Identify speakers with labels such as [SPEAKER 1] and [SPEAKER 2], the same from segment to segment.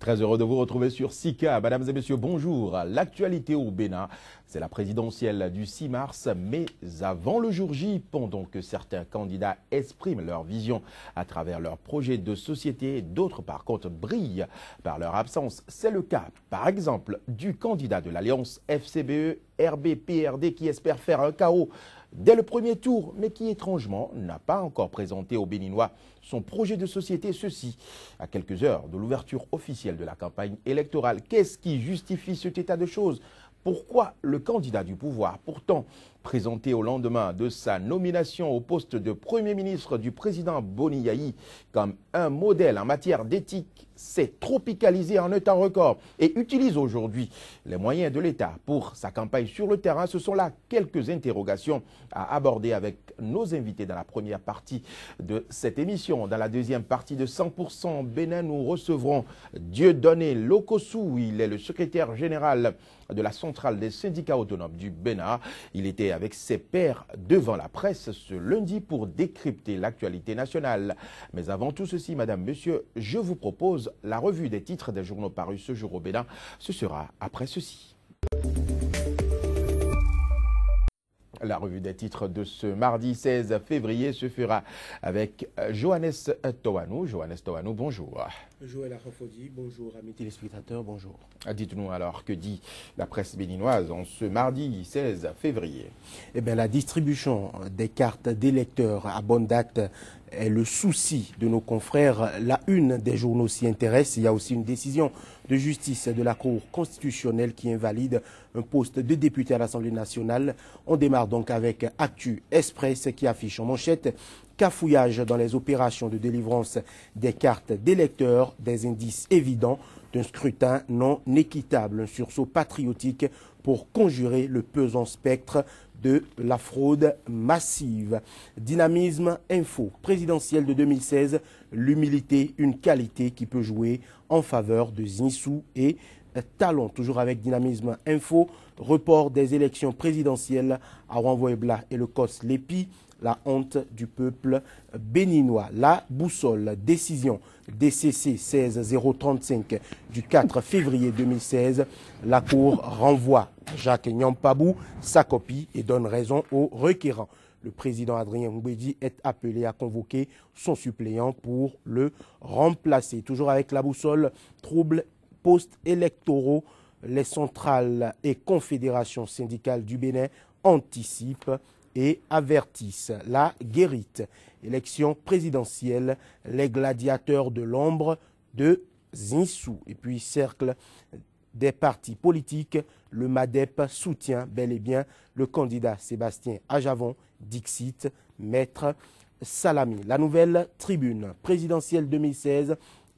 [SPEAKER 1] Très heureux de vous retrouver sur SICA. Mesdames et messieurs, bonjour. L'actualité au Bénin, c'est la présidentielle du 6 mars, mais avant le jour J, pendant que certains candidats expriment leur vision à travers leur projet de société, d'autres par contre brillent par leur absence. C'est le cas, par exemple, du candidat de l'Alliance FCBE RBPRD qui espère faire un chaos dès le premier tour, mais qui étrangement n'a pas encore présenté aux Béninois son projet de société, ceci à quelques heures de l'ouverture officielle de la campagne électorale. Qu'est-ce qui justifie cet état de choses? Pourquoi le candidat du pouvoir, pourtant présenté au lendemain de sa nomination au poste de Premier ministre du président Boni comme un modèle en matière d'éthique, s'est tropicalisé en un temps record et utilise aujourd'hui les moyens de l'État pour sa campagne sur le terrain. Ce sont là quelques interrogations à aborder avec nos invités dans la première partie de cette émission. Dans la deuxième partie de 100% Bénin, nous recevrons Dieudonné Lokosu. Il est le secrétaire général de la centrale des syndicats autonomes du Bénin. Il était avec ses pairs devant la presse ce lundi pour décrypter l'actualité nationale. Mais avant tout ceci, Madame, Monsieur, je vous propose la revue des titres des journaux parus ce jour au Bénin. Ce sera après ceci. La revue des titres de ce mardi 16 février se fera avec euh, Johannes Toanou. Johannes Toanou, bonjour.
[SPEAKER 2] Joël Arafodi, bonjour amis téléspectateurs, bonjour.
[SPEAKER 1] Ah, dites-nous alors, que dit la presse béninoise en ce mardi 16 février?
[SPEAKER 2] Eh bien, la distribution des cartes d'électeurs à bonne date est le souci de nos confrères. La une des journaux s'y intéresse. Il y a aussi une décision de justice de la Cour constitutionnelle qui invalide un poste de député à l'Assemblée nationale. On démarre donc avec Actu Express qui affiche en manchette cafouillage dans les opérations de délivrance des cartes d'électeurs, des indices évidents d'un scrutin non équitable, un sursaut patriotique pour conjurer le pesant spectre de la fraude massive. Dynamisme info présidentiel de 2016, l'humilité, une qualité qui peut jouer en faveur de Zinsou et Talon. Toujours avec dynamisme info, report des élections présidentielles à Renvoyebla et le COS Lépi, la honte du peuple béninois. La boussole, décision DCC 16035 du 4 février 2016, la Cour renvoie Jacques Nyampabou sa copie et donne raison au requérant. Le président Adrien Mbedi est appelé à convoquer son suppléant pour le remplacer. Toujours avec la boussole, troubles post-électoraux, les centrales et confédérations syndicales du Bénin anticipent et avertissent la guérite. Élection présidentielle, les gladiateurs de l'ombre de Zinsou. Et puis, cercle des partis politiques, le MADEP soutient bel et bien le candidat Sébastien Ajavon, Dixit, Maître Salami. La nouvelle tribune présidentielle 2016,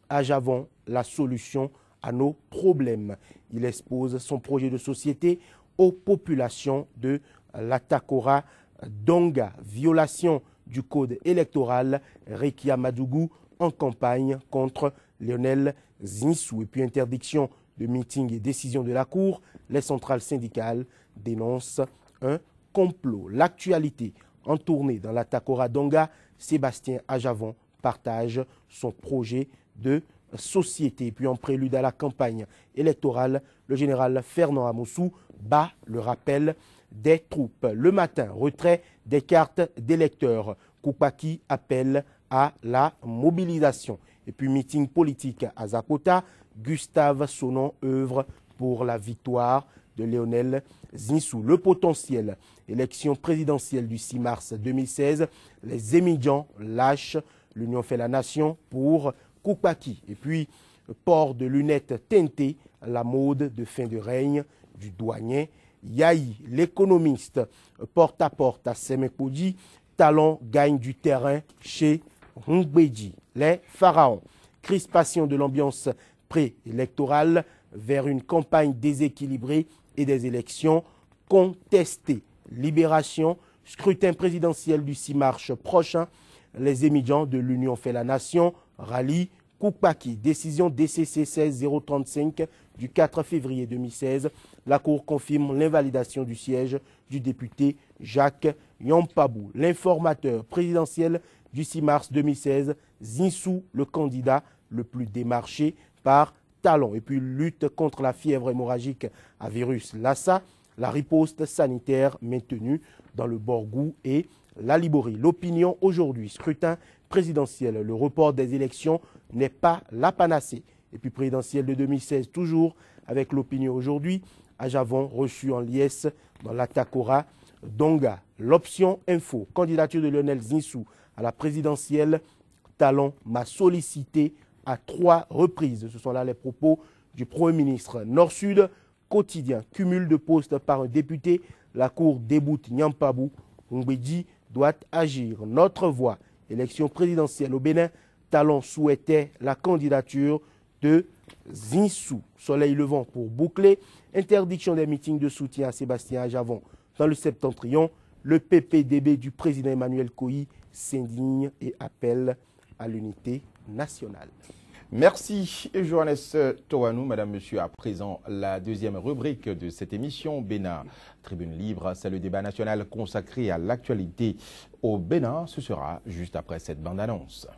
[SPEAKER 2] Ajavon, la solution à nos problèmes. Il expose son projet de société aux populations de l'Atakora Donga, violation du code électoral, Rekia Madougou en campagne contre Lionel Zinsou. Et puis interdiction de meeting et décision de la Cour, les centrales syndicales dénoncent un complot. L'actualité en tournée dans la Takora Donga, Sébastien Ajavon partage son projet de société. Et puis en prélude à la campagne électorale, le général Fernand Amoussou bat le rappel des troupes. Le matin, retrait des cartes d'électeurs. Koupaki appelle à la mobilisation. Et puis meeting politique à Zakota, Gustave Sonon œuvre pour la victoire de Lionel Zinsou. Le potentiel, élection présidentielle du 6 mars 2016, les émigrants lâchent, l'Union fait la nation pour Koupaki. Et puis, port de lunettes teintées, la mode de fin de règne du douanier Yahi, l'économiste, porte à porte à Semekodi, Talon gagne du terrain chez Hongbeji. Les pharaons, crispation de l'ambiance préélectorale vers une campagne déséquilibrée et des élections contestées. Libération, scrutin présidentiel du 6 mars prochain. Les émigrants de l'Union fait la nation rallye Koupaki. Décision DCC 16035 du 4 février 2016 la Cour confirme l'invalidation du siège du député Jacques Yampabou. L'informateur présidentiel du 6 mars 2016, Zinsou, le candidat le plus démarché par Talon. Et puis lutte contre la fièvre hémorragique à virus Lassa, la riposte sanitaire maintenue dans le Borgou et la Liborie. L'opinion aujourd'hui, scrutin présidentiel, le report des élections n'est pas la panacée. Et puis présidentiel de 2016, toujours avec l'opinion aujourd'hui, à Javon, reçu en liesse dans l'Atakora Donga. L'option info, candidature de Lionel Zinsou à la présidentielle, Talon m'a sollicité à trois reprises. Ce sont là les propos du Premier ministre. Nord-Sud, quotidien, cumul de postes par un député, la Cour déboute Nyampabou. Nguedi doit agir. Notre voix, élection présidentielle au Bénin, Talon souhaitait la candidature de Zinsou. Soleil levant pour boucler. Interdiction des meetings de soutien à Sébastien Ajavon dans le septentrion. Le PPDB du président Emmanuel Coy s'indigne et appelle à l'unité nationale.
[SPEAKER 1] Merci Johannes Toanou. Madame, Monsieur, à présent la deuxième rubrique de cette émission, Bénin Tribune Libre. C'est le débat national consacré à l'actualité au Bénin. Ce sera juste après cette bande-annonce.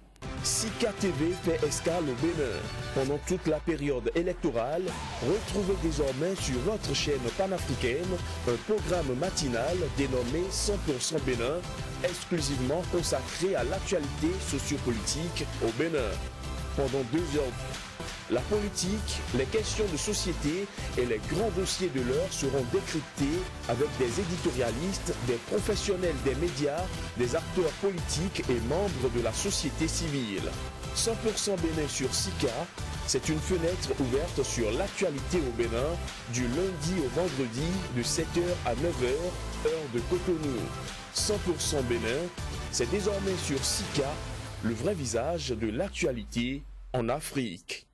[SPEAKER 3] Sika TV fait escale au Bénin. Pendant toute la période électorale, retrouvez désormais sur notre chaîne panafricaine un programme matinal dénommé 100% Bénin, exclusivement consacré à l'actualité sociopolitique au Bénin. Pendant deux heures, la politique, les questions de société et les grands dossiers de l'heure seront décryptés avec des éditorialistes, des professionnels des médias, des acteurs politiques et membres de la société civile. 100% Bénin sur SICA, c'est une fenêtre ouverte sur l'actualité au Bénin du lundi au vendredi de 7h à 9h, heure de Cotonou. 100% Bénin, c'est désormais sur SICA, le vrai visage de l'actualité en Afrique.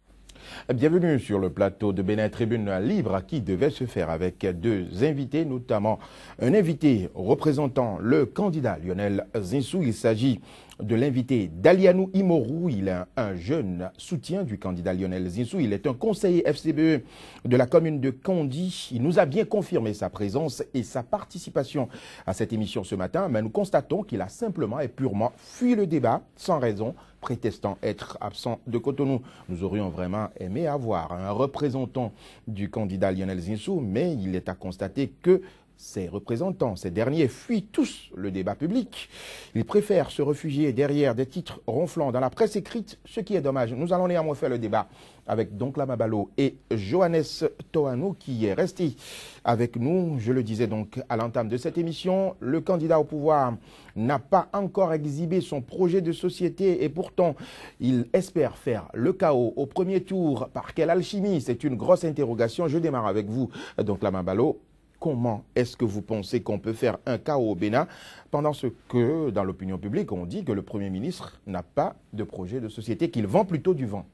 [SPEAKER 1] Bienvenue sur le plateau de Bénin Tribune Libre qui devait se faire avec deux invités, notamment un invité représentant le candidat Lionel Zinsou. Il s'agit de l'invité Dalianou Imorou. Il est un jeune soutien du candidat Lionel Zinsou. Il est un conseiller FCBE de la commune de Condi. Il nous a bien confirmé sa présence et sa participation à cette émission ce matin, mais nous constatons qu'il a simplement et purement fui le débat sans raison prétestant être absent de Cotonou. Nous aurions vraiment aimé avoir un représentant du candidat Lionel Zinsou, mais il est à constater que ses représentants, ces derniers, fuient tous le débat public. Ils préfèrent se réfugier derrière des titres ronflants dans la presse écrite, ce qui est dommage. Nous allons néanmoins faire le débat avec Doncla Mabalo et Johannes Toanou qui est resté avec nous. Je le disais donc à l'entame de cette émission, le candidat au pouvoir n'a pas encore exhibé son projet de société et pourtant il espère faire le chaos au premier tour. Par quelle alchimie? C'est une grosse interrogation. Je démarre avec vous, Doncla Mabalo comment est-ce que vous pensez qu'on peut faire un chaos au Bénin pendant ce que, dans l'opinion publique, on dit que le Premier ministre n'a pas de projet de société, qu'il vend plutôt du vent?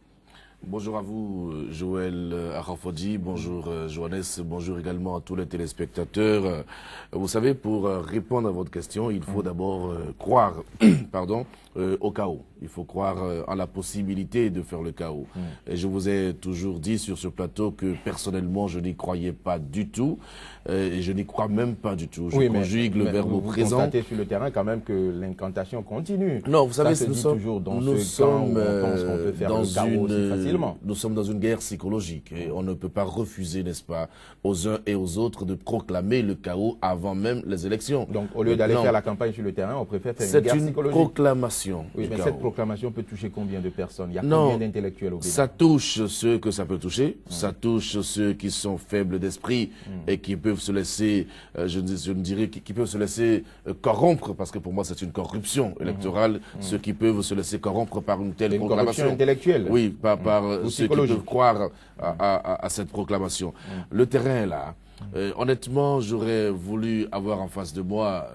[SPEAKER 4] Bonjour à vous, Joël Arafodi, bonjour Johannes, bonjour également à tous les téléspectateurs. Vous savez, pour répondre à votre question, il faut d'abord croire pardon, au chaos. Il faut croire en la possibilité de faire le chaos. Et je vous ai toujours dit sur ce plateau que personnellement, je n'y croyais pas du tout. Et je n'y crois même pas du tout. Je
[SPEAKER 1] oui,
[SPEAKER 4] conjugue
[SPEAKER 1] mais,
[SPEAKER 4] le
[SPEAKER 1] mais
[SPEAKER 4] verbe
[SPEAKER 1] vous,
[SPEAKER 4] au
[SPEAKER 1] vous
[SPEAKER 4] présent.
[SPEAKER 1] constatez sur le terrain quand même que l'incantation continue.
[SPEAKER 4] Non, vous savez,
[SPEAKER 1] Ça
[SPEAKER 4] nous sommes,
[SPEAKER 1] toujours dans
[SPEAKER 4] nous
[SPEAKER 1] ce où
[SPEAKER 4] sommes,
[SPEAKER 1] on pense qu'on peut faire
[SPEAKER 4] dans
[SPEAKER 1] le chaos aussi
[SPEAKER 4] une,
[SPEAKER 1] facilement.
[SPEAKER 4] nous sommes dans une guerre psychologique et on ne peut pas refuser, n'est-ce pas, aux uns et aux autres de proclamer le chaos avant même les élections.
[SPEAKER 1] Donc au lieu d'aller faire la campagne sur le terrain, on préfère faire une
[SPEAKER 4] C'est
[SPEAKER 1] guerre
[SPEAKER 4] une
[SPEAKER 1] psychologique.
[SPEAKER 4] proclamation.
[SPEAKER 1] Oui,
[SPEAKER 4] du
[SPEAKER 1] mais
[SPEAKER 4] chaos.
[SPEAKER 1] cette proclamation peut toucher combien de personnes? Il y a
[SPEAKER 4] Non.
[SPEAKER 1] combien d'intellectuels au Bénin?
[SPEAKER 4] Ça touche ceux que ça peut toucher, ça touche ceux qui sont faibles d'esprit et qui peuvent se laisser, euh, je, ne- je ne dirais, qui, qui peuvent se laisser euh, corrompre, parce que pour moi c'est une corruption électorale, ceux qui peuvent se laisser corrompre par une telle
[SPEAKER 1] Une corruption
[SPEAKER 4] proclamation.
[SPEAKER 1] intellectuelle.
[SPEAKER 4] Oui, par, par euh,
[SPEAKER 1] Ou
[SPEAKER 4] ceux qui peuvent croire à, à- à- à cette proclamation. Le terrain est là. Euh, honnêtement, j'aurais voulu avoir en face de moi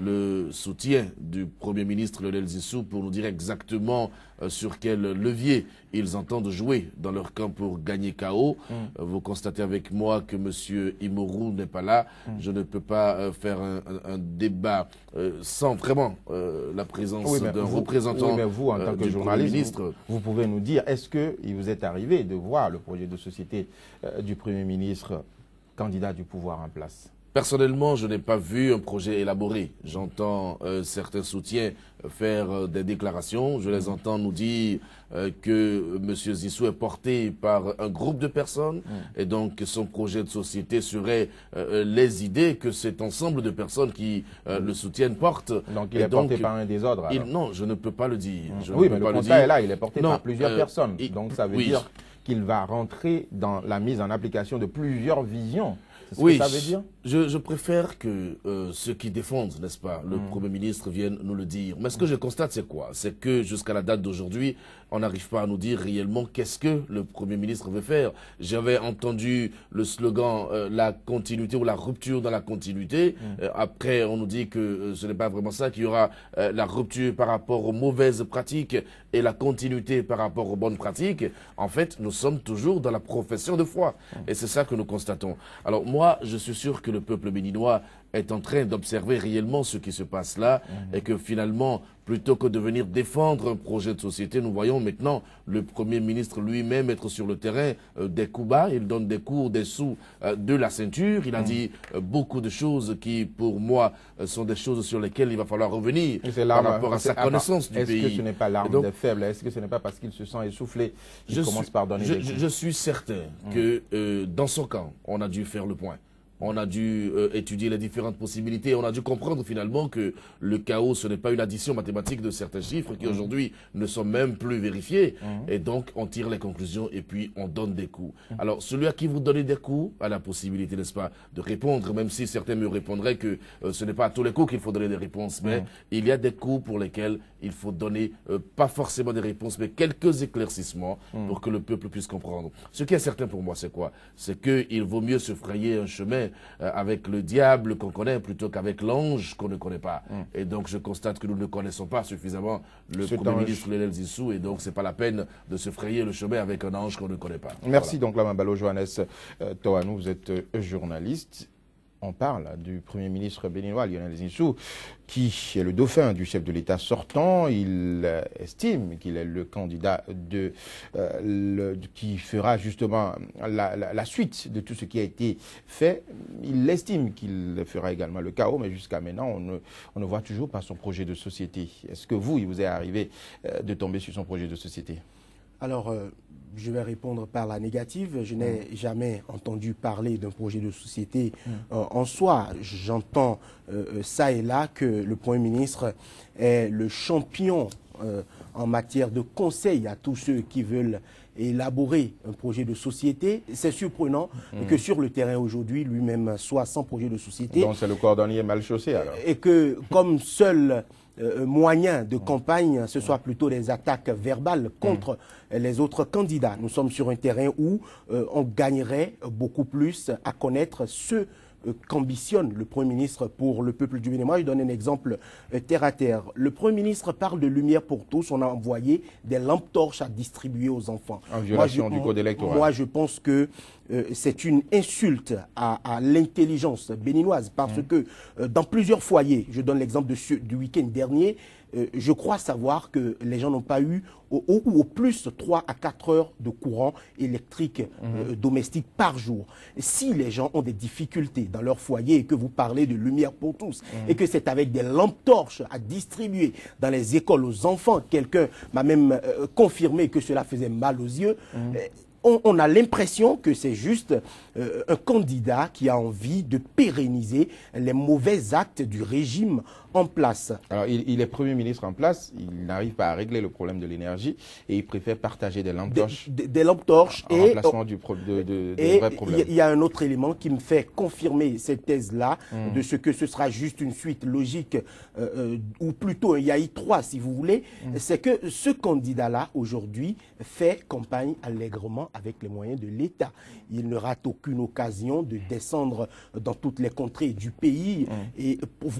[SPEAKER 4] le soutien du Premier ministre Lionel Zissou pour nous dire exactement euh, sur quel levier ils entendent jouer dans leur camp pour gagner KO.
[SPEAKER 1] Mm.
[SPEAKER 4] Vous constatez avec moi que M. Imoru n'est pas là.
[SPEAKER 1] Mm.
[SPEAKER 4] Je ne peux pas euh, faire un, un- un débat euh, sans vraiment euh, la présence
[SPEAKER 1] Oui,
[SPEAKER 4] d'un
[SPEAKER 1] vous-
[SPEAKER 4] représentant
[SPEAKER 1] oui, mais vous, en
[SPEAKER 4] euh,
[SPEAKER 1] tant que
[SPEAKER 4] du Premier
[SPEAKER 1] journaliste,
[SPEAKER 4] ministre.
[SPEAKER 1] vous, vous pouvez nous dire, est-ce qu'il vous est arrivé de voir le projet de société euh, du Premier ministre candidat du pouvoir en place?
[SPEAKER 4] Personnellement, je n'ai pas vu un projet élaboré. J'entends euh, certains soutiens faire euh, des déclarations. Je les entends nous dire euh, que M. Zissou est porté par un groupe de personnes mm. et donc que son projet de société serait les idées que cet ensemble de personnes qui le soutiennent portent.
[SPEAKER 1] Donc il est porté par un désordre
[SPEAKER 4] Non, je ne peux pas le dire.
[SPEAKER 1] Mm. oui, mais le constat est là, il est porté par plusieurs personnes. donc ça veut dire qu'il va rentrer dans la mise en application de plusieurs visions
[SPEAKER 4] oui, ça veut dire? Je, je, préfère que euh, ceux qui défendent, n'est-ce pas, le hmm. Premier ministre viennent nous le dire. Mais ce que je constate, c'est quoi? C'est que jusqu'à la date d'aujourd'hui, on n'arrive pas à nous dire réellement qu'est-ce que le Premier ministre veut faire. J'avais entendu le slogan euh, la continuité ou la rupture dans la continuité. Hmm. Euh, après, on nous dit que ce n'est pas vraiment ça, qu'il y aura la rupture par rapport aux mauvaises pratiques et la continuité par rapport aux bonnes pratiques. En fait, nous sommes toujours dans la profession de foi. Hmm. Et c'est ça que nous constatons. Alors moi, je suis sûr que le peuple béninois est en train d'observer réellement ce qui se passe là et que finalement, plutôt que de venir défendre un projet de société, nous voyons maintenant le Premier ministre lui-même être sur le terrain euh, des coups bas. Il donne des cours, des sous euh, de la ceinture. Il a mm. dit euh, beaucoup de choses qui, pour moi, sont des choses sur lesquelles il va falloir revenir par rapport à sa connaissance du pays.
[SPEAKER 1] Est-ce que ce n'est pas l'arme des faibles? Est-ce que ce n'est pas parce qu'il se sent essoufflé qu'il commence par donner
[SPEAKER 4] je,
[SPEAKER 1] des coups?
[SPEAKER 4] je suis certain mm. que dans son camp, on a dû faire le point on a dû euh, étudier les différentes possibilités, on a dû comprendre finalement que le chaos, ce n'est pas une addition mathématique de certains chiffres qui mmh. aujourd'hui ne sont même plus vérifiés. Mmh. Et donc, on tire les conclusions et puis on donne des coups. Mmh. Alors, celui à qui vous donnez des coups a la possibilité, n'est-ce pas, de répondre, même si certains me répondraient que euh, ce n'est pas à tous les coups qu'il faut donner des réponses, mais il y a des coups pour lesquels il faut donner, euh, pas forcément des réponses, mais quelques éclaircissements pour que le peuple puisse comprendre. Ce qui est certain pour moi, c'est quoi? C'est qu'il vaut mieux se frayer un chemin euh, avec le diable qu'on connaît plutôt qu'avec l'ange qu'on ne connaît pas. Mm. Et donc je constate que nous ne connaissons pas suffisamment le Premier ministre Lélel Zissou et donc c'est pas la peine de se frayer le chemin avec un ange qu'on ne connaît pas.
[SPEAKER 1] Merci donc Lamabalo Johannes euh, Toanou, vous êtes euh, journaliste on parle du Premier ministre béninois Lionel Zinsou, qui est le dauphin du chef de l'État sortant. Il euh, estime qu'il est le candidat euh, qui fera justement la, suite de tout ce qui a été fait. Il estime qu'il fera également le chaos, mais jusqu'à maintenant, on ne, on ne, voit toujours pas son projet de société. Est-ce que vous, il vous est arrivé euh, de tomber sur son projet de société?
[SPEAKER 2] Alors, je vais répondre par la négative. Je n'ai mm. jamais entendu parler d'un projet de société mm. euh, en soi. J'entends euh, euh, ça et là que le Premier ministre est le champion en matière de conseil à tous ceux qui veulent élaborer un projet de société. C'est surprenant mm. que sur le terrain aujourd'hui, lui-même soit sans projet de société.
[SPEAKER 1] Donc c'est le cordonnier mal chaussé alors.
[SPEAKER 2] Et que comme seul euh, moyen de campagne, ce soit plutôt des attaques verbales contre les autres candidats. Nous sommes sur un terrain où euh, on gagnerait beaucoup plus à connaître ceux qu'ambitionne le Premier ministre pour le peuple du Bénin. Moi, je donne un exemple terre à terre. Le Premier ministre parle de lumière pour tous. On a envoyé des lampes torches à distribuer aux enfants.
[SPEAKER 1] En violation du code électoral.
[SPEAKER 2] Moi, je pense que euh, c'est une insulte à, l'intelligence béninoise parce mmh. que euh, dans plusieurs foyers, je donne l'exemple du week-end dernier, euh, je crois savoir que les gens n'ont pas eu au, au, plus 3 à 4 heures de courant électrique mmh. domestique par jour. Si les gens ont des difficultés dans leur foyer et que vous parlez de lumière pour tous mmh. et que c'est avec des lampes torches à distribuer dans les écoles aux enfants, quelqu'un m'a même confirmé que cela faisait mal aux yeux, on, a l'impression que c'est juste euh, un candidat qui a envie de pérenniser les mauvais actes du régime en place.
[SPEAKER 1] Alors, il, est Premier ministre en place, il n'arrive pas à régler le problème de l'énergie et il préfère partager des lampes torches.
[SPEAKER 2] Des, lampes torches
[SPEAKER 1] en, et... remplacement du de, de, et
[SPEAKER 2] Il y, a un autre élément qui me fait confirmer cette thèse-là, hmm. de ce que ce sera juste une suite logique, euh, euh, ou plutôt un YAI 3 si vous voulez, hmm. c'est que ce candidat-là, aujourd'hui, fait campagne allègrement avec les moyens de l'État. Il ne rate aucune occasion de descendre dans toutes les contrées du pays hmm. et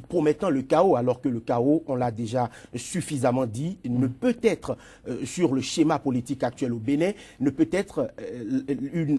[SPEAKER 2] promettant le chaos alors que le chaos, on l'a déjà suffisamment dit, ne mm. peut être euh, sur le schéma politique actuel au Bénin, ne peut être euh, une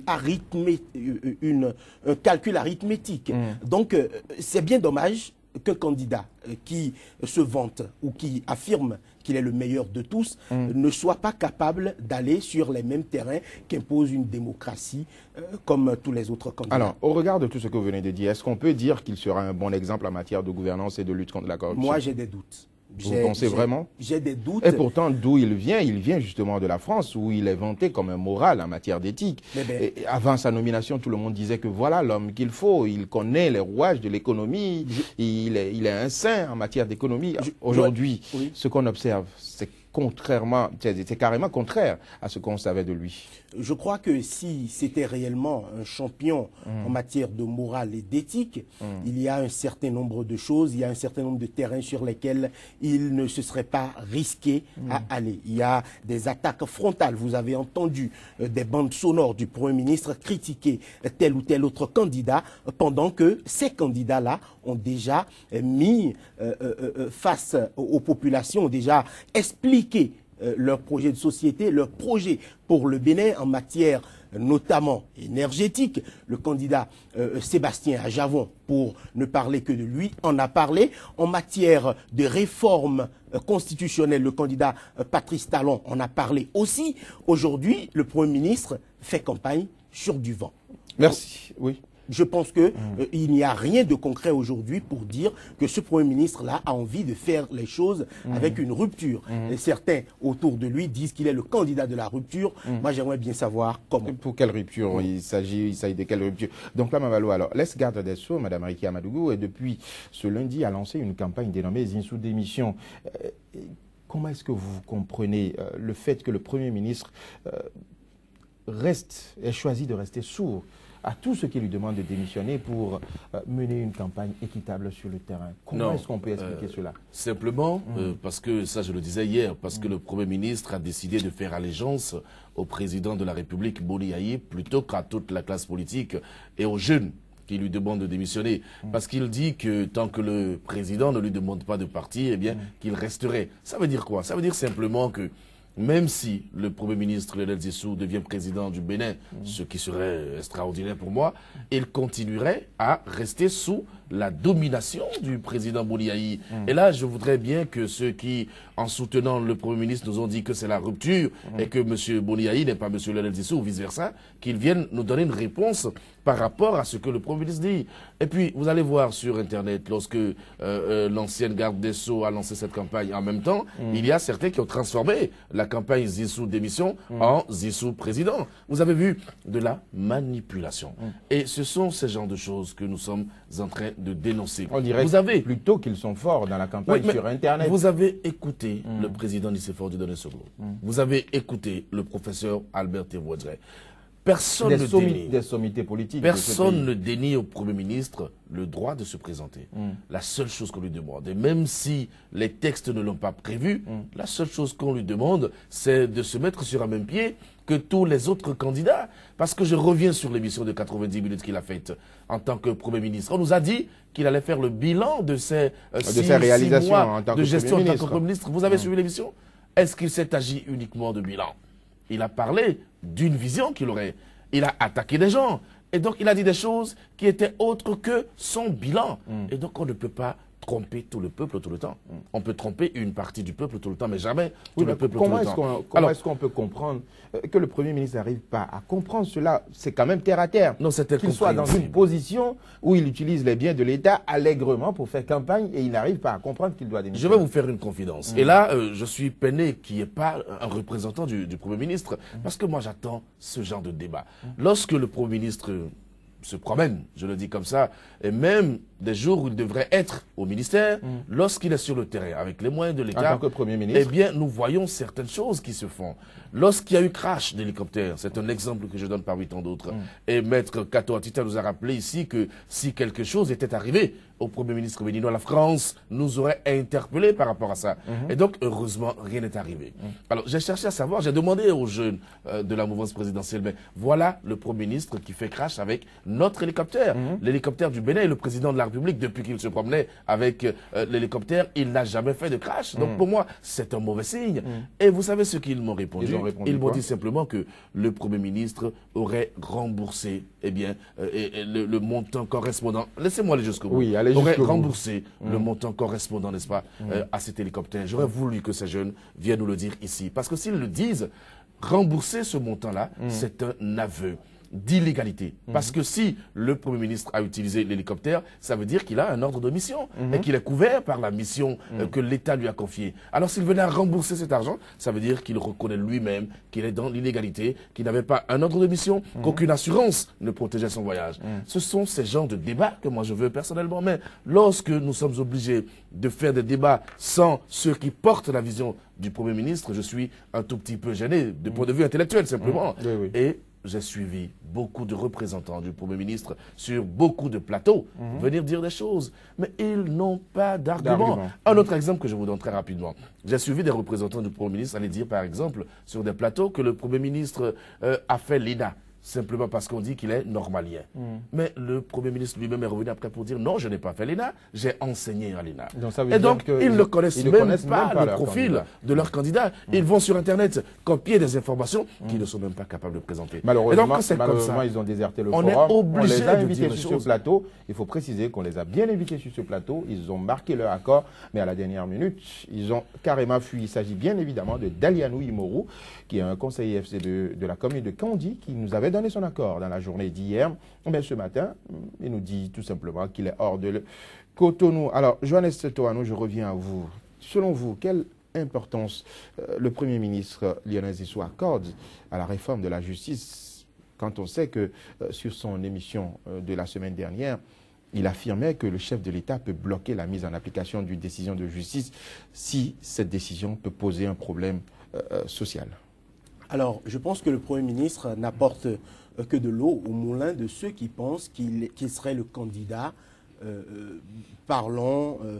[SPEAKER 2] une, un calcul arithmétique. Mm. Donc, euh, c'est bien dommage qu'un candidat euh, qui se vante ou qui affirme qu'il est le meilleur de tous mm. ne soit pas capable d'aller sur les mêmes terrains qu'impose une démocratie euh, comme tous les autres candidats.
[SPEAKER 1] Alors, au regard de tout ce que vous venez de dire, est-ce qu'on peut dire qu'il sera un bon exemple en matière de gouvernance et de lutte contre la corruption?
[SPEAKER 2] Moi, j'ai des doutes.
[SPEAKER 1] Vous pensez vraiment
[SPEAKER 2] J'ai des doutes.
[SPEAKER 1] Et pourtant, d'où il vient? Il vient justement de la France, où il est vanté comme un moral en matière d'éthique. Ben, avant sa nomination, tout le monde disait que voilà l'homme qu'il faut. Il connaît les rouages de l'économie. Il, est, il est un saint en matière d'économie. Aujourd'hui, ce qu'on observe, c'est contrairement, c'est carrément contraire à ce qu'on savait de lui.
[SPEAKER 2] Je crois que si c'était réellement un champion en mm. matière de morale et d'éthique, mm. il y a un certain nombre de choses, il y a un certain nombre de terrains sur lesquels il ne se serait pas risqué mm. à aller. Il y a des attaques frontales. Vous avez entendu euh, des bandes sonores du Premier ministre critiquer tel ou tel autre candidat, pendant que ces candidats-là ont déjà euh, mis euh, face aux populations, ont déjà expliqué euh, leur projet de société, leur projet pour le Bénin en matière notamment énergétique. Le candidat euh, Sébastien Ajavon, pour ne parler que de lui, en a parlé. En matière de réforme euh, constitutionnelle, le candidat Patrice Talon en a parlé aussi. Aujourd'hui, le Premier ministre fait campagne sur du vent.
[SPEAKER 1] Merci. Oui.
[SPEAKER 2] Je pense qu'il mm. euh, n'y a rien de concret aujourd'hui pour dire que ce Premier ministre-là a envie de faire les choses mm. avec une rupture. Mm. Et certains autour de lui disent qu'il est le candidat de la rupture. Moi, j'aimerais bien savoir comment.
[SPEAKER 1] Pour quelle rupture il s'agit Il s'agit de quelle rupture Donc là, Mavalo, alors, laisse garde des Sceaux, Mme Riki Amadougou, et depuis ce lundi, a lancé une campagne dénommée Zinsou démission. Euh, comment est-ce que vous comprenez euh, le fait que le Premier ministre reste, ait choisi de rester sourd à tous ceux qui lui demandent de démissionner pour euh, mener une campagne équitable sur le terrain. Comment est-ce qu'on peut expliquer euh, cela?
[SPEAKER 4] Simplement, mmh. euh, parce que ça je le disais hier, parce que mmh. le Premier ministre a décidé de faire allégeance au président de la République, Boliaï, plutôt qu'à toute la classe politique et aux jeunes qui lui demandent de démissionner. Mmh. Parce qu'il dit que tant que le président ne lui demande pas de partir, eh bien, qu'il resterait. Ça veut dire quoi? Ça veut dire simplement que même si le Premier ministre Lionel Zissou devient président du Bénin, ce qui serait extraordinaire pour moi, il continuerait à rester sous la domination du président Bouliaï. Et là, je voudrais bien que ceux qui, en soutenant le Premier ministre, nous ont dit que c'est la rupture et que M. Bouliaï n'est pas M. Lionel Zissou ou vice-versa, qu'ils viennent nous donner une réponse par rapport à ce que le Premier ministre dit. Et puis, vous allez voir sur Internet, lorsque euh, euh, l'ancienne garde des Sceaux a lancé cette campagne en même temps, mm. il y a certains qui ont transformé la campagne Zissou démission mm. en Zissou président. Vous avez vu de la manipulation. Mm. Et ce sont ces genres de choses que nous sommes en train de dénoncer.
[SPEAKER 1] On dirait vous avez, plutôt qu'ils sont forts dans la campagne sur Internet.
[SPEAKER 4] Vous avez écouté le président Nicéphore du Soglo. Vous avez écouté le professeur Albert Thévoudret. Personne, ne, dénie,
[SPEAKER 1] des sommités politiques
[SPEAKER 4] personne ne dénie au Premier ministre le droit de se présenter. Mm. La seule chose qu'on lui demande, et même si les textes ne l'ont pas prévu, mm. la seule chose qu'on lui demande, c'est de se mettre sur un même pied que tous les autres candidats. Parce que je reviens sur l'émission de 90 minutes qu'il a faite en tant que Premier ministre. On nous a dit qu'il allait faire le bilan de ses,
[SPEAKER 1] euh, de ses réalisations en tant que
[SPEAKER 4] de gestion
[SPEAKER 1] en tant
[SPEAKER 4] que Premier ministre. Vous avez mm. suivi l'émission? Est-ce qu'il s'est agi uniquement de bilan? Il a parlé d'une vision qu'il aurait. Il a attaqué des gens. Et donc, il a dit des choses qui étaient autres que son bilan. Mm. Et donc, on ne peut pas tromper tout le peuple tout le temps. On peut tromper une partie du peuple tout le temps, mais jamais tout le peuple tout le temps.
[SPEAKER 1] Comment est-ce qu'on peut comprendre euh, que le Premier ministre n'arrive pas à comprendre cela? C'est quand même terre à terre.
[SPEAKER 4] Non, c'était
[SPEAKER 1] Qu'il soit dans une position où il utilise les biens de l'État allègrement pour faire campagne et il n'arrive pas à comprendre qu'il doit démissionner.
[SPEAKER 4] Je vais vous faire une confidence. Mm. Et là, euh, je suis peiné qu'il n'y ait pas un représentant du, Premier ministre, mm. parce que moi j'attends ce genre de débat. Lorsque le Premier ministre se promène, je le dis comme ça, et même des jours où il devrait être au ministère, mm. lorsqu'il est sur le terrain, avec les moyens de l'État, eh bien, nous voyons certaines choses qui se font. Lorsqu'il y a eu crash d'hélicoptère, c'est un exemple que je donne parmi tant d'autres, mm. et Maître Kato Atita nous a rappelé ici que si quelque chose était arrivé au Premier ministre béninois, la France nous aurait interpellé par rapport à ça. Mm-hmm. Et donc, heureusement, rien n'est arrivé. Mm. Alors, j'ai cherché à savoir, j'ai demandé aux jeunes euh, de la mouvance présidentielle, mais voilà le Premier ministre qui fait crash avec notre hélicoptère, mm-hmm. l'hélicoptère du Bénin et le président de la la République, depuis qu'il se promenait avec euh, l'hélicoptère, il n'a jamais fait de crash. Donc pour moi, c'est un mauvais signe. Et vous savez ce qu'ils m'ont répondu?
[SPEAKER 1] Ils ont répondu
[SPEAKER 4] Ils m'ont dit simplement que le Premier ministre aurait remboursé eh bien, euh, et- et le, le montant correspondant. Laissez-moi aller jusqu'au bout.
[SPEAKER 1] Oui, allez
[SPEAKER 4] aurait
[SPEAKER 1] jusqu'au bout.
[SPEAKER 4] remboursé le montant correspondant, n'est-ce pas, euh, à cet hélicoptère. J'aurais voulu que ces jeunes viennent nous le dire ici. Parce que s'ils le disent, rembourser ce montant-là, c'est un aveu d'illégalité. Parce que si le Premier ministre a utilisé l'hélicoptère, ça veut dire qu'il a un ordre de mission et qu'il est couvert par la mission euh, que l'État lui a confiée. Alors s'il venait à rembourser cet argent, ça veut dire qu'il reconnaît lui-même qu'il est dans l'illégalité, qu'il n'avait pas un ordre de mission, qu'aucune assurance ne protégeait son voyage. Ce sont ces genres de débats que moi je veux personnellement. Mais lorsque nous sommes obligés de faire des débats sans ceux qui portent la vision du Premier ministre, je suis un tout petit peu gêné, du point de vue intellectuel simplement.
[SPEAKER 1] Oui, oui.
[SPEAKER 4] Et j'ai suivi beaucoup de représentants du Premier ministre sur beaucoup de plateaux venir dire des choses. Mais ils n'ont pas d'argument.
[SPEAKER 1] D'argument.
[SPEAKER 4] Un autre exemple que je vous donne très rapidement. J'ai suivi des représentants du Premier ministre aller dire, par exemple, sur des plateaux, que le Premier ministre euh, a fait l'INA. Simplement parce qu'on dit qu'il est normalien. Mais le Premier ministre lui-même est revenu après pour dire non, je n'ai pas fait l'INA, j'ai enseigné à
[SPEAKER 1] veut
[SPEAKER 4] Et donc, ils
[SPEAKER 1] ils-
[SPEAKER 4] ne connaissent,
[SPEAKER 1] ils
[SPEAKER 4] même,
[SPEAKER 1] connaissent
[SPEAKER 4] pas
[SPEAKER 1] même pas
[SPEAKER 4] le profil
[SPEAKER 1] candidat.
[SPEAKER 4] de leur candidat. Ils vont sur Internet copier des informations qu'ils ne sont même pas capables de présenter. Et
[SPEAKER 1] Malheureusement,
[SPEAKER 4] donc, c'est comme ça.
[SPEAKER 1] ils ont déserté le
[SPEAKER 4] on
[SPEAKER 1] forum.
[SPEAKER 4] est obligé
[SPEAKER 1] on les a invités sur ce plateau. Il faut préciser qu'on les a bien invités sur ce plateau. Ils ont marqué leur accord, mais à la dernière minute, ils ont carrément fui. Il s'agit bien évidemment de Dalianou Imoru, qui est un conseiller FC de, de la commune de Kandy, qui nous avait donné son accord dans la journée d'hier. Mais ce matin, il nous dit tout simplement qu'il est hors de le Cotonou. Alors, Johannes Toano, je reviens à vous. Selon vous, quelle importance euh, le Premier ministre Lionel Zissou accorde à la réforme de la justice quand on sait que euh, sur son émission euh, de la semaine dernière, il affirmait que le chef de l'État peut bloquer la mise en application d'une décision de justice si cette décision peut poser un problème social?
[SPEAKER 2] Alors, je pense que le Premier ministre n'apporte euh, que de l'eau au moulin de ceux qui pensent qu'il serait le candidat, euh, euh, parlant, euh,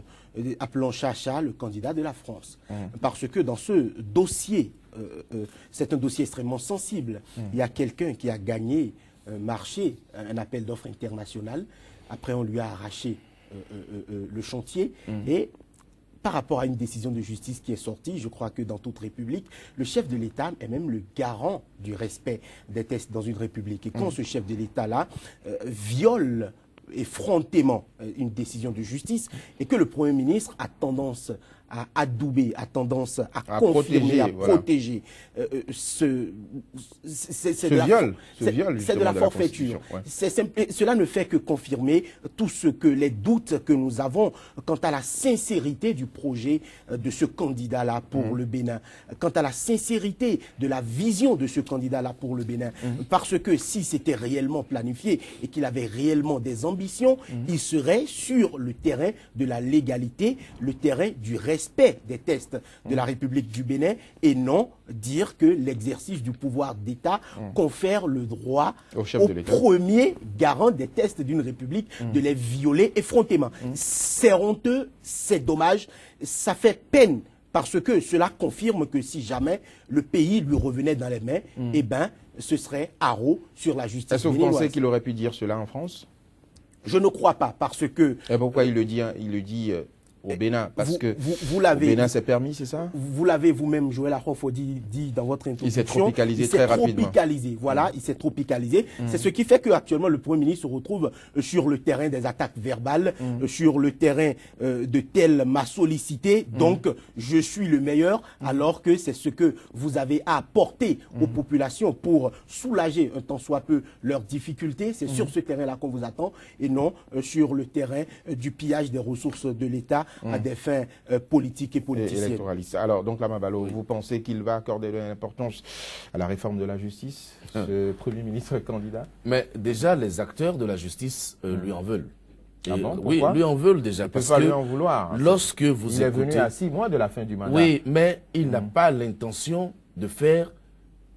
[SPEAKER 2] appelant Chacha le candidat de la France. Parce que dans ce dossier, euh, c'est un dossier extrêmement sensible. Il y a quelqu'un qui a gagné un marché, un appel d'offres international. Après, on lui a arraché le chantier. Et par rapport à une décision de justice qui est sortie, je crois que dans toute république, le chef de l'État est même le garant du respect des tests dans une république. Et quand ce chef de l'État-là euh, viole effrontément euh, une décision de justice et que le Premier ministre a tendance à adouber, a tendance à,
[SPEAKER 1] À
[SPEAKER 2] confirmer,
[SPEAKER 1] protéger,
[SPEAKER 2] à
[SPEAKER 1] voilà.
[SPEAKER 2] protéger euh, euh, ce, c'est- c'est
[SPEAKER 1] Ce
[SPEAKER 2] de la-
[SPEAKER 1] viol,
[SPEAKER 2] c'est de la
[SPEAKER 1] de la
[SPEAKER 2] forfaiture.
[SPEAKER 1] Ouais.
[SPEAKER 2] Simple- cela ne fait que confirmer tout ce que les doutes que nous avons quant à la sincérité du projet euh, de ce candidat-là pour
[SPEAKER 1] Mmh.
[SPEAKER 2] le Bénin, quant à la sincérité de la vision de ce candidat-là pour le Bénin.
[SPEAKER 1] Mmh.
[SPEAKER 2] Parce que si c'était réellement planifié et qu'il avait réellement des ambitions,
[SPEAKER 1] Mmh.
[SPEAKER 2] il serait sur le terrain de la légalité, le terrain du respect des tests de la République du Bénin et non dire que l'exercice du pouvoir d'État confère le droit.
[SPEAKER 1] Au chef de
[SPEAKER 2] premier garant des tests d'une république de les violer effrontément. C'est honteux, c'est dommage, ça fait peine parce que cela confirme que si jamais le pays lui revenait dans les mains, eh ben, ce serait haro sur la justice
[SPEAKER 1] Est-ce que vous pensez qu'il aurait pu dire cela en France?
[SPEAKER 2] Je ne crois pas parce que
[SPEAKER 1] Et pourquoi il le dit, hein, il le dit euh, au Bénin Parce
[SPEAKER 2] vous,
[SPEAKER 1] que
[SPEAKER 2] vous, vous
[SPEAKER 1] au Bénin, c'est permis, c'est ça?
[SPEAKER 2] Vous l'avez vous-même, Joël Arofo, dit, dit dans votre introduction.
[SPEAKER 1] s'est tropicalisé
[SPEAKER 2] il
[SPEAKER 1] très rapidement. Mm.
[SPEAKER 2] tropicalisé, voilà, il s'est tropicalisé. C'est ce qui fait qu'actuellement, le Premier ministre se retrouve euh, sur le terrain des attaques verbales,
[SPEAKER 1] Mm.
[SPEAKER 2] euh, sur le terrain euh, de tel m'a sollicité,
[SPEAKER 1] Mm.
[SPEAKER 2] donc je suis le meilleur, alors que c'est ce que vous avez à apporter
[SPEAKER 1] Mm.
[SPEAKER 2] aux populations pour soulager un tant soit peu leurs difficultés. C'est
[SPEAKER 1] Mm.
[SPEAKER 2] sur ce terrain-là qu'on vous attend et non euh, sur le terrain euh, du pillage des ressources de l'État à des fins euh, politiques et
[SPEAKER 1] et
[SPEAKER 2] politiciennes.
[SPEAKER 1] électoraliste. Alors, donc, Lama Balo, vous pensez qu'il va accorder de l'importance à la réforme de la justice, ce Premier ministre candidat?
[SPEAKER 4] Mais déjà, les acteurs de la justice euh, lui en veulent.
[SPEAKER 1] Ah
[SPEAKER 4] Et,
[SPEAKER 1] bon,
[SPEAKER 4] oui,
[SPEAKER 1] pourquoi?
[SPEAKER 4] lui en veulent déjà.
[SPEAKER 1] Il peut
[SPEAKER 4] Parce
[SPEAKER 1] pas
[SPEAKER 4] que
[SPEAKER 1] lui en vouloir. hein.
[SPEAKER 4] lorsque vous
[SPEAKER 1] Il est venu à six mois de la fin du mandat.
[SPEAKER 4] Oui, mais il n'a pas l'intention de faire,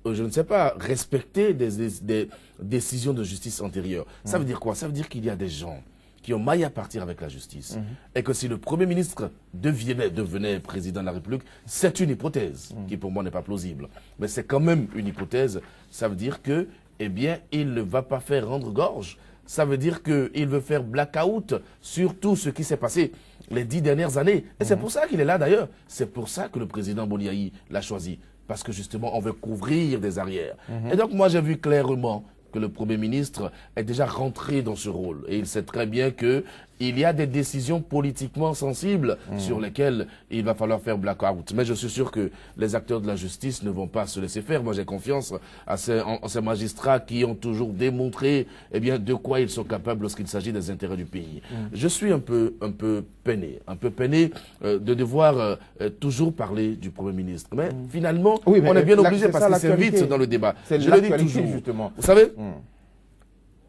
[SPEAKER 4] euh, je ne sais pas, respecter des, des- des décisions de justice antérieures. Ça veut dire quoi? Ça veut dire qu'il y a des gens qui ont maille à partir avec la justice. Et que si le Premier ministre devenait, devenait président de la République, c'est une hypothèse qui pour moi n'est pas plausible. Mais c'est quand même une hypothèse. Ça veut dire que, eh bien, il ne va pas faire rendre gorge ça veut dire qu'il veut faire blackout sur tout ce qui s'est passé les dix dernières années. Et c'est pour ça qu'il est là d'ailleurs. C'est pour ça que le président Boniaï l'a choisi. Parce que justement, on veut couvrir des arrières. Et donc moi, j'ai vu clairement que le Premier ministre est déjà rentré dans ce rôle. Et il sait très bien que il y a des décisions politiquement sensibles
[SPEAKER 1] Mmh.
[SPEAKER 4] sur lesquelles il va falloir faire blackout. Mais je suis sûr que les acteurs de la justice ne vont pas se laisser faire. Moi, j'ai confiance à ces, en, ces magistrats qui ont toujours démontré eh bien, de quoi ils sont capables lorsqu'il s'agit des intérêts du pays.
[SPEAKER 1] Mmh.
[SPEAKER 4] Je suis un peu, un peu peiné, un peu peiné euh, de devoir euh, euh, toujours parler du Premier ministre. Mais finalement.
[SPEAKER 1] Oui, mais
[SPEAKER 4] on est bien obligé
[SPEAKER 1] c'est
[SPEAKER 4] parce qu'il s'invite dans le débat. Je le dis toujours.
[SPEAKER 1] justement.
[SPEAKER 4] Vous savez,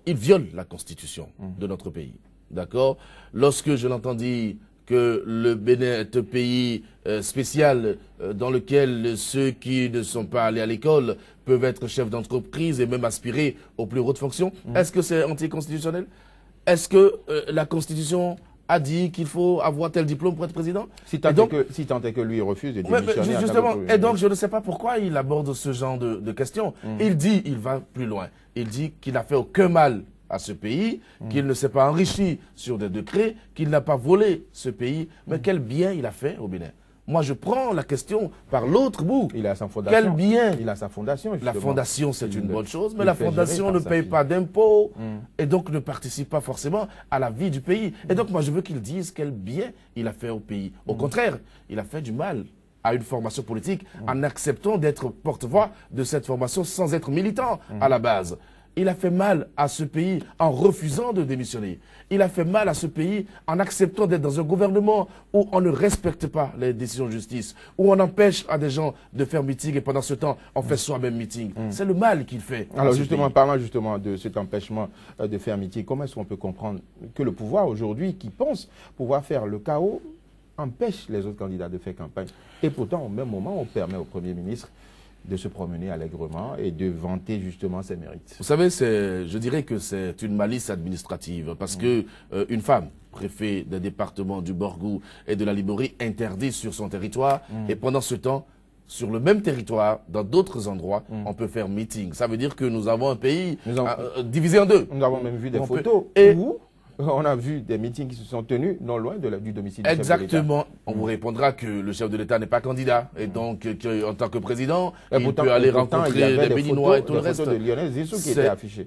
[SPEAKER 4] il viole la constitution de notre pays. D'accord Lorsque je l'entends dire que le Bénin est un pays euh, spécial euh, dans lequel ceux qui ne sont pas allés à l'école peuvent être chefs d'entreprise et même aspirer aux plus hautes fonctions, est-ce que c'est anticonstitutionnel? Est-ce que euh, la constitution a dit qu'il faut avoir tel diplôme pour être président?
[SPEAKER 1] Si tant,
[SPEAKER 4] Et donc-
[SPEAKER 1] est que, si tant est que lui refuse de
[SPEAKER 4] Ouais, justement, et donc je ne sais pas pourquoi il aborde ce genre de, de questions.
[SPEAKER 1] Mm.
[SPEAKER 4] Il dit, il va plus loin. Il dit qu'il n'a fait aucun mal à ce pays,
[SPEAKER 1] Mm.
[SPEAKER 4] qu'il ne s'est pas enrichi sur des décrets, qu'il n'a pas volé ce pays. Mais
[SPEAKER 1] Mm.
[SPEAKER 4] quel bien il a fait au Bénin Moi, je prends la question par l'autre bout.
[SPEAKER 1] Il a sa fondation.
[SPEAKER 4] Quel bien
[SPEAKER 1] Il a sa fondation.
[SPEAKER 4] La fondation, c'est une
[SPEAKER 1] le-
[SPEAKER 4] bonne chose, mais la fondation ne paye pas d'impôts
[SPEAKER 1] Mm.
[SPEAKER 4] et donc ne participe pas forcément à la vie du pays. Et donc, moi, je veux qu'il dise quel bien il a fait au pays.
[SPEAKER 1] Mm.
[SPEAKER 4] Au contraire, il a fait du mal à une formation politique en acceptant d'être porte-voix de cette formation sans être militant à la base. Il a fait mal à ce pays en refusant de démissionner. Il a fait mal à ce pays en acceptant d'être dans un gouvernement où on ne respecte pas les décisions de justice, où on empêche à des gens de faire meeting et pendant ce temps, on fait soi-même meeting. C'est le mal qu'il fait.
[SPEAKER 1] Mm. Alors justement,
[SPEAKER 4] pays.
[SPEAKER 1] parlant justement de cet empêchement euh, de faire amitié, comment est-ce qu'on peut comprendre que le pouvoir aujourd'hui, qui pense pouvoir faire le chaos, empêche les autres candidats de faire campagne Et pourtant, au même moment, on permet au Premier ministre de se promener allègrement et de vanter justement ses mérites.
[SPEAKER 4] Vous savez, je dirais que c'est une malice administrative parce que euh, une femme, préfet des départements du Borgou et de la Liborie, interdit sur son territoire et pendant ce temps, sur le même territoire, dans d'autres endroits, on peut faire meeting. Ça veut dire que nous avons un pays
[SPEAKER 1] avons-
[SPEAKER 4] euh, divisé en deux.
[SPEAKER 1] Nous avons même vu des
[SPEAKER 4] On peut-
[SPEAKER 1] photos
[SPEAKER 4] Et-
[SPEAKER 1] où on a vu des meetings qui se sont tenus non loin de la- du domicile du chef de l'État.
[SPEAKER 4] Exactement. On vous répondra que le chef de l'État n'est pas candidat et donc que, en tant que président,
[SPEAKER 1] Et
[SPEAKER 4] il
[SPEAKER 1] pourtant-
[SPEAKER 4] peut aller rencontrer
[SPEAKER 1] avait
[SPEAKER 4] les
[SPEAKER 1] des
[SPEAKER 4] Béninois
[SPEAKER 1] photos-
[SPEAKER 4] et tout le reste.
[SPEAKER 1] de Lionel Zissou qui.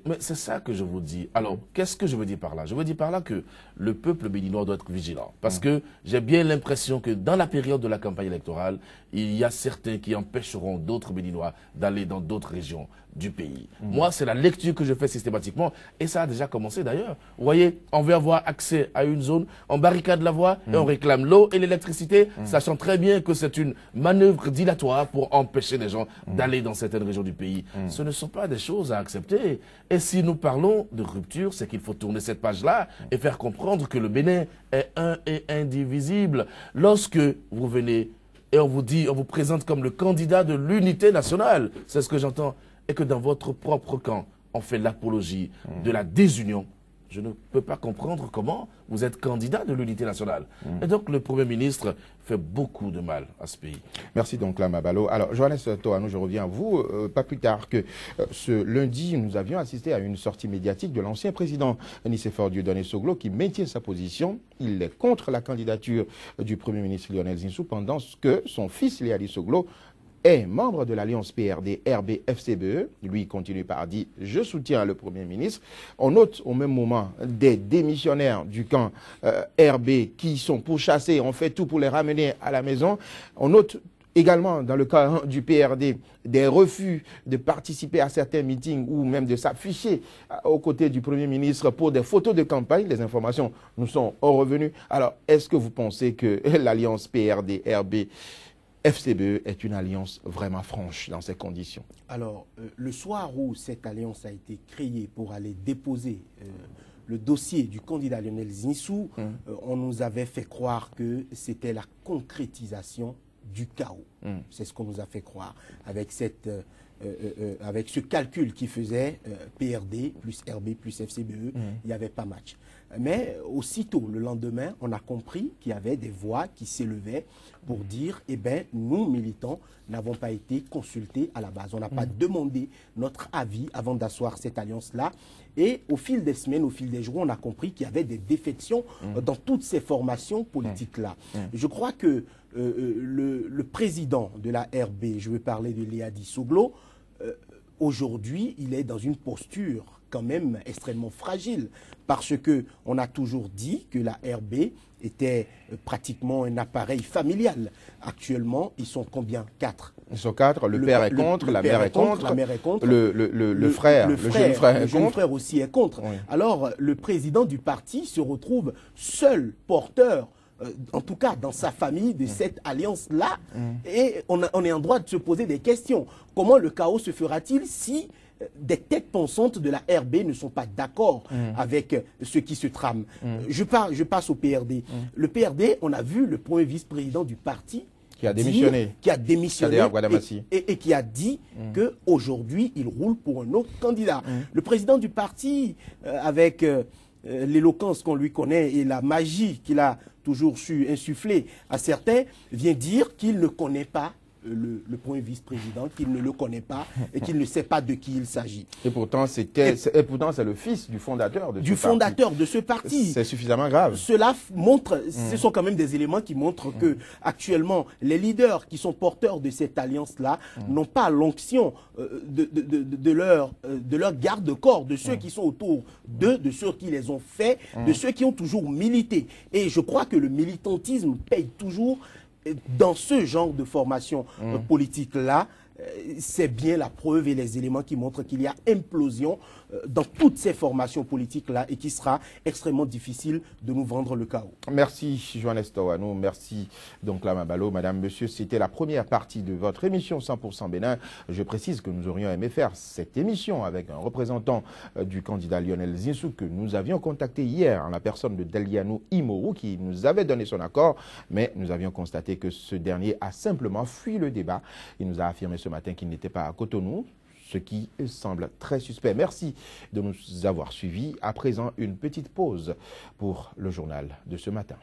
[SPEAKER 4] Mais c'est ça que je vous dis. Alors, qu'est-ce que je veux dire par là? Je veux dire par là que le peuple béninois doit être vigilant. Parce que j'ai bien l'impression que dans la période de la campagne électorale, il y a certains qui empêcheront d'autres béninois d'aller dans d'autres régions du pays. Moi, c'est la lecture que je fais systématiquement. Et ça a déjà commencé d'ailleurs. Vous voyez, on veut avoir accès à une zone, on barricade la voie et on réclame l'eau et l'électricité, sachant très bien que c'est une manœuvre dilatoire pour empêcher les gens d'aller dans certaines régions du pays. Ce ne sont pas des choses à accepter. Et si nous parlons de rupture, c'est qu'il faut tourner cette page-là et faire comprendre que le Bénin est un et indivisible. Lorsque vous venez et on vous dit, on vous présente comme le candidat de l'unité nationale, c'est ce que j'entends, et que dans votre propre camp, on fait l'apologie de la désunion, je ne peux pas comprendre comment vous êtes candidat de l'unité nationale. Et donc le Premier ministre fait beaucoup de mal à ce pays.
[SPEAKER 1] Merci donc là, Mabalo. Alors, Johannes Toano, je reviens à vous. Euh, pas plus tard que euh, ce lundi, nous avions assisté à une sortie médiatique de l'ancien président Nicéphore Dieudonné Soglo qui maintient sa position. Il est contre la candidature du Premier ministre Lionel Zinsou pendant que son fils Léali Soglo est membre de l'alliance PRD RB-FCBE. Lui continue par dire Je soutiens le Premier ministre. On note au même moment des démissionnaires du camp euh, RB qui sont pourchassés. On fait tout pour les ramener à la maison. On note également dans le cas du PRD des refus de participer à certains meetings ou même de s'afficher euh, aux côtés du Premier ministre pour des photos de campagne. Les informations nous sont revenues. Alors, est-ce que vous pensez que l'alliance PRD-RB FCBE est une alliance vraiment franche dans ces conditions.
[SPEAKER 2] Alors, euh, le soir où cette alliance a été créée pour aller déposer euh, le dossier du candidat Lionel Zinsou, euh, on nous avait fait croire que c'était la concrétisation du chaos. C'est ce qu'on nous a fait croire avec cette euh, avec ce calcul qui faisait PRD plus RB plus FCBE, il n'y avait pas match. Mais aussitôt, le lendemain, on a compris qu'il y avait des voix qui s'élevaient pour dire, eh bien, nous, militants, n'avons pas été consultés à la base. On n'a pas demandé notre avis avant d'asseoir cette alliance-là. Et au fil des semaines, au fil des jours, on a compris qu'il y avait des défections dans toutes ces formations politiques-là. Je crois que le, président de la RB, je veux parler de Léadi Soglo, aujourd'hui, il est dans une posture quand même extrêmement fragile parce que on a toujours dit que la RB était pratiquement un appareil familial. Actuellement, ils sont combien? Quatre.
[SPEAKER 1] Ils sont quatre. Le, père est contre, la, mère est contre,
[SPEAKER 2] la mère est contre,
[SPEAKER 1] le, le frère, le, jeune frère,
[SPEAKER 2] le jeune frère aussi est contre. Alors, le président du parti se retrouve seul porteur euh, en tout cas dans sa famille, de cette alliance-là. Mm. Et on, on, est en droit de se poser des questions. Comment le chaos se fera-t-il si euh, des têtes pensantes de la RB ne sont pas d'accord mm. avec euh, ce qui se trame mm. je, je, passe au PRD. Le PRD, on a vu le premier vice-président du parti
[SPEAKER 1] qui a démissionné,
[SPEAKER 2] qui a démissionné et, et, qui a dit qu'aujourd'hui, il roule pour un autre candidat. Le président du parti, avec l'éloquence qu'on lui connaît et la magie qu'il a toujours su insuffler à certains, vient dire qu'il ne connaît pas le, le premier vice-président, qu'il ne le connaît pas et qu'il ne sait pas de qui il s'agit.
[SPEAKER 1] Et pourtant, c'était, et pourtant, c'est le fils du fondateur de
[SPEAKER 2] du fondateur de ce parti.
[SPEAKER 1] C'est suffisamment grave.
[SPEAKER 2] Cela montre, ce mm. sont quand même des éléments qui montrent mm. que actuellement, les leaders qui sont porteurs de cette alliance-là mm. n'ont pas l'onction euh, de, de, de, de, leur, euh, de leur garde-corps, de ceux qui sont autour d'eux, de ceux qui les ont faits, de ceux qui ont toujours milité. Et je crois que le militantisme paye toujours dans ce genre de formation mmh. politique-là, euh, c'est bien la preuve et les éléments qui montrent qu'il y a implosion dans toutes ces formations politiques-là et qui sera extrêmement difficile de nous vendre le chaos.
[SPEAKER 1] Merci Joannes Tawano, merci donc Lama Balo. Madame, Monsieur, c'était la première partie de votre émission 100% Bénin. Je précise que nous aurions aimé faire cette émission avec un représentant du candidat Lionel Zinsou que nous avions contacté hier en la personne de Deliano Imoru qui nous avait donné son accord, mais nous avions constaté que ce dernier a simplement fui le débat. Il nous a affirmé ce matin qu'il n'était pas à Cotonou, ce qui semble très suspect. Merci de nous avoir suivis. À présent, une petite pause pour le journal de ce matin.